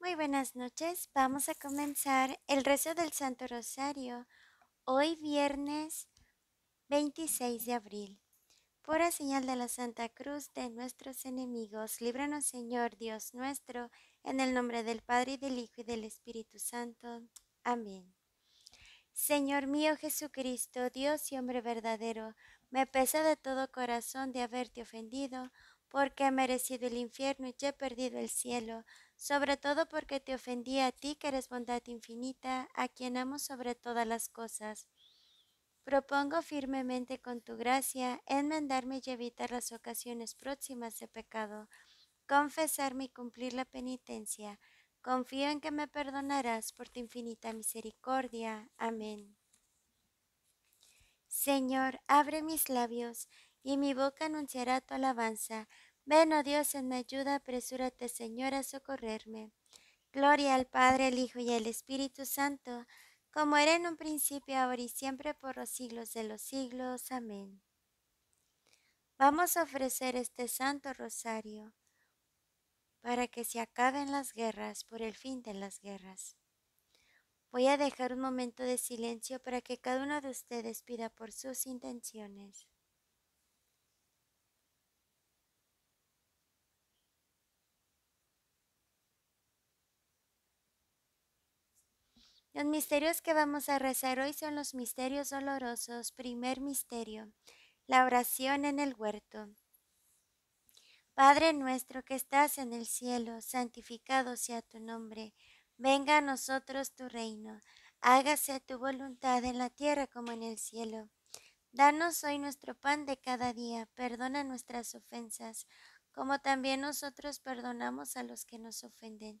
Muy buenas noches. Vamos a comenzar el rezo del Santo Rosario hoy viernes 26 de abril. Por la señal de la Santa Cruz de nuestros enemigos, líbranos Señor Dios nuestro, en el nombre del Padre y del Hijo y del Espíritu Santo. Amén. Señor mío Jesucristo, Dios y hombre verdadero, me pesa de todo corazón de haberte ofendido, porque he merecido el infierno y he perdido el cielo, sobre todo porque te ofendí a ti que eres bondad infinita, a quien amo sobre todas las cosas. Propongo firmemente con tu gracia enmendarme y evitar las ocasiones próximas de pecado, confesarme y cumplir la penitencia. Confío en que me perdonarás por tu infinita misericordia. Amén. Señor, abre mis labios, y mi boca anunciará tu alabanza. Ven, oh Dios, en mi ayuda, apresúrate, Señor, a socorrerme. Gloria al Padre, al Hijo y al Espíritu Santo, como era en un principio, ahora y siempre, por los siglos de los siglos. Amén. Vamos a ofrecer este Santo Rosario para que se acaben las guerras por el fin de las guerras. Voy a dejar un momento de silencio para que cada uno de ustedes pida por sus intenciones. Los misterios que vamos a rezar hoy son los misterios dolorosos. Primer misterio, la oración en el huerto. Padre nuestro que estás en el cielo, santificado sea tu nombre. Venga a nosotros tu reino. Hágase tu voluntad en la tierra como en el cielo. Danos hoy nuestro pan de cada día. Perdona nuestras ofensas, como también nosotros perdonamos a los que nos ofenden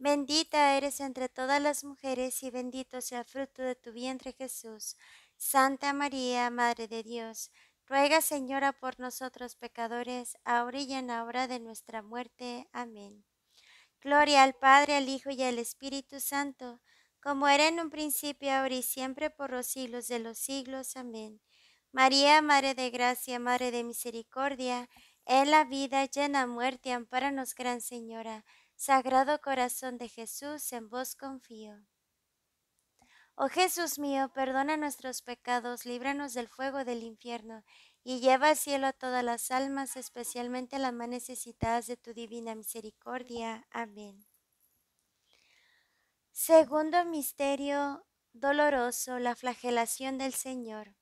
Bendita eres entre todas las mujeres y bendito sea el fruto de tu vientre Jesús. Santa María, Madre de Dios, Ruega, Señora, por nosotros pecadores, ahora y en la hora de nuestra muerte. Amén. Gloria al Padre, al Hijo y al Espíritu Santo, como era en un principio, ahora y siempre, por los siglos de los siglos. Amén. María, Madre de Gracia, Madre de Misericordia, en la vida, llena muerte, amparanos, Gran Señora. Sagrado Corazón de Jesús, en vos confío. Oh Jesús mío, perdona nuestros pecados, líbranos del fuego del infierno, y lleva al cielo a todas las almas, especialmente las más necesitadas de tu divina misericordia. Amén. Segundo misterio doloroso, la flagelación del Señor.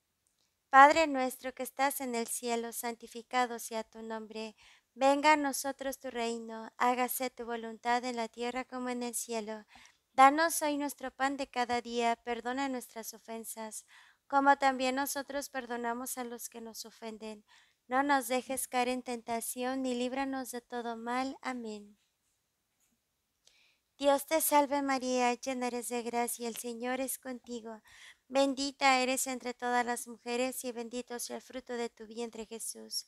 Padre nuestro que estás en el cielo, santificado sea tu nombre. Venga a nosotros tu reino, hágase tu voluntad en la tierra como en el cielo. Danos hoy nuestro pan de cada día, perdona nuestras ofensas, como también nosotros perdonamos a los que nos ofenden. No nos dejes caer en tentación, ni líbranos de todo mal. Amén. Dios te salve María, llena eres de gracia, el Señor es contigo. Bendita eres entre todas las mujeres y bendito sea el fruto de tu vientre Jesús.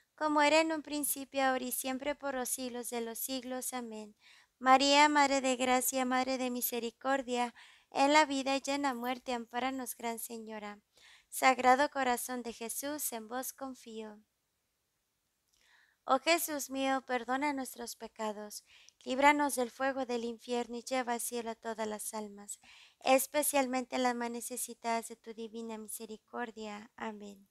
como era en un principio, ahora y siempre, por los siglos de los siglos. Amén. María, Madre de Gracia, Madre de Misericordia, en la vida y en la muerte, amparanos, Gran Señora. Sagrado Corazón de Jesús, en vos confío. Oh Jesús mío, perdona nuestros pecados, líbranos del fuego del infierno y lleva al cielo a todas las almas, especialmente las más necesitadas de tu divina misericordia. Amén.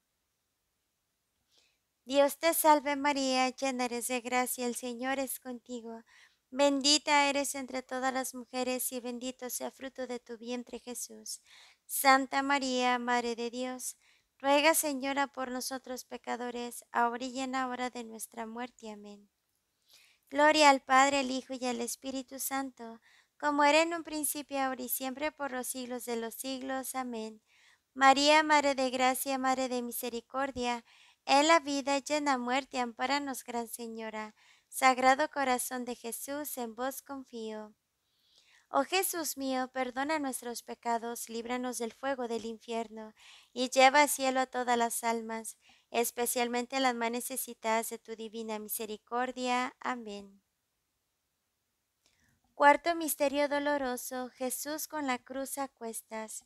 Dios te salve María, llena eres de gracia, el Señor es contigo. Bendita eres entre todas las mujeres y bendito sea fruto de tu vientre Jesús. Santa María, Madre de Dios, ruega Señora por nosotros pecadores, ahora y en la hora de nuestra muerte. Amén. Gloria al Padre, al Hijo y al Espíritu Santo, como era en un principio, ahora y siempre, por los siglos de los siglos. Amén. María, Madre de Gracia, Madre de Misericordia, en la vida y en muerte, amparanos, Gran Señora. Sagrado Corazón de Jesús, en vos confío. Oh Jesús mío, perdona nuestros pecados, líbranos del fuego del infierno, y lleva al cielo a todas las almas, especialmente a las más necesitadas de tu divina misericordia. Amén. Cuarto misterio doloroso, Jesús con la cruz a cuestas.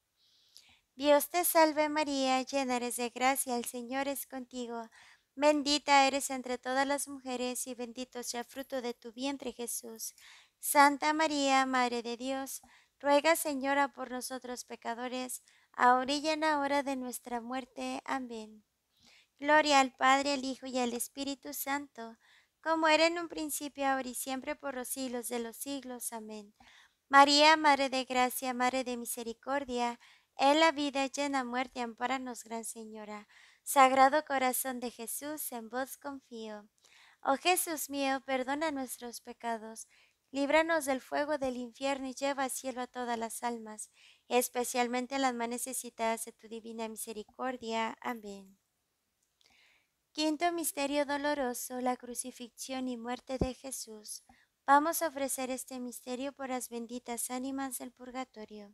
Dios te salve María, llena eres de gracia, el Señor es contigo. Bendita eres entre todas las mujeres, y bendito es el fruto de tu vientre Jesús. Santa María, Madre de Dios, ruega Señora por nosotros pecadores, ahora y en la hora de nuestra muerte. Amén. Gloria al Padre, al Hijo y al Espíritu Santo, como era en un principio, ahora y siempre, por los siglos de los siglos. Amén. María, Madre de Gracia, Madre de Misericordia, en la vida llena muerte, amparanos, Gran Señora. Sagrado Corazón de Jesús, en vos confío. Oh Jesús mío, perdona nuestros pecados Líbranos del fuego del infierno y lleva al cielo a todas las almas, especialmente a las más necesitadas de tu divina misericordia. Amén. Quinto misterio doloroso, la crucifixión y muerte de Jesús. Vamos a ofrecer este misterio por las benditas ánimas del purgatorio.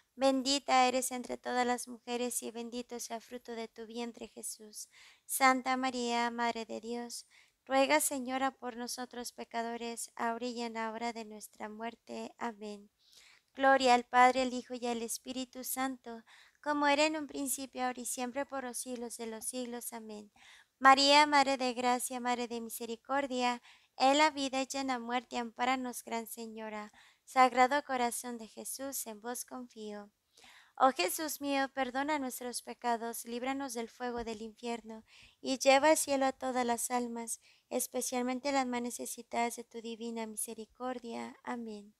Bendita eres entre todas las mujeres y bendito sea fruto de tu vientre Jesús. Santa María, Madre de Dios, Ruega, Señora, por nosotros pecadores, ahora y en la hora de nuestra muerte. Amén. Gloria al Padre, al Hijo y al Espíritu Santo, como era en un principio, ahora y siempre, por los siglos de los siglos. Amén. María, Madre de Gracia, Madre de Misericordia, en la vida y en la muerte, amparanos, Gran Señora. Sagrado Corazón de Jesús, en vos confío. Oh Jesús mío, perdona nuestros pecados, líbranos del fuego del infierno, y lleva al cielo a todas las almas, especialmente las más necesitadas de tu divina misericordia. Amén.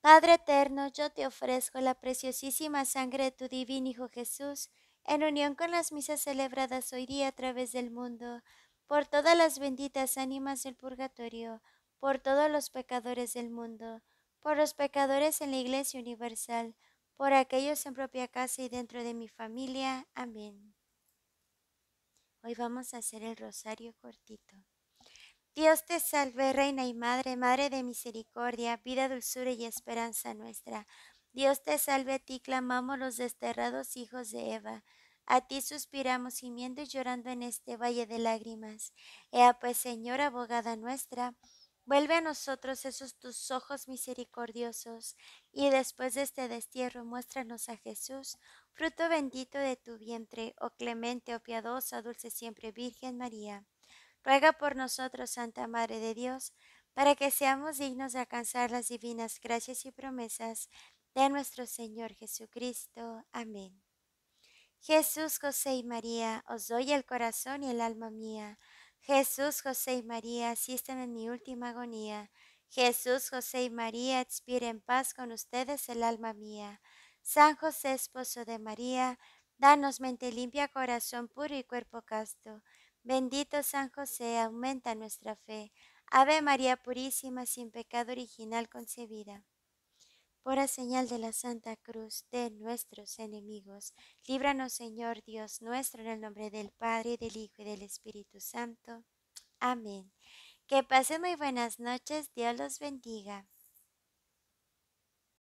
Padre eterno, yo te ofrezco la preciosísima sangre de tu divino Hijo Jesús, en unión con las misas celebradas hoy día a través del mundo, por todas las benditas ánimas del purgatorio, por todos los pecadores del mundo, por los pecadores en la Iglesia Universal, por aquellos en propia casa y dentro de mi familia. Amén. Hoy vamos a hacer el rosario cortito. Dios te salve, Reina y Madre, Madre de misericordia, vida, dulzura y esperanza nuestra. Dios te salve, a ti clamamos los desterrados hijos de Eva. A ti suspiramos gimiendo y llorando en este valle de lágrimas. Ea pues, Señor, abogada nuestra, Vuelve a nosotros esos tus ojos misericordiosos, y después de este destierro muéstranos a Jesús, fruto bendito de tu vientre, oh clemente, oh piadosa, dulce siempre Virgen María. Ruega por nosotros, Santa Madre de Dios, para que seamos dignos de alcanzar las divinas gracias y promesas de nuestro Señor Jesucristo. Amén. Jesús, José y María, os doy el corazón y el alma mía Jesús, José y María, asisten en mi última agonía. Jesús, José y María, expire en paz con ustedes el alma mía. San José, esposo de María, danos mente limpia, corazón puro y cuerpo casto. Bendito San José, aumenta nuestra fe. Ave María Purísima, sin pecado original concebida. Por la señal de la Santa Cruz de nuestros enemigos, líbranos Señor Dios nuestro, en el nombre del Padre, del Hijo y del Espíritu Santo. Amén. Que pasen muy buenas noches, Dios los bendiga.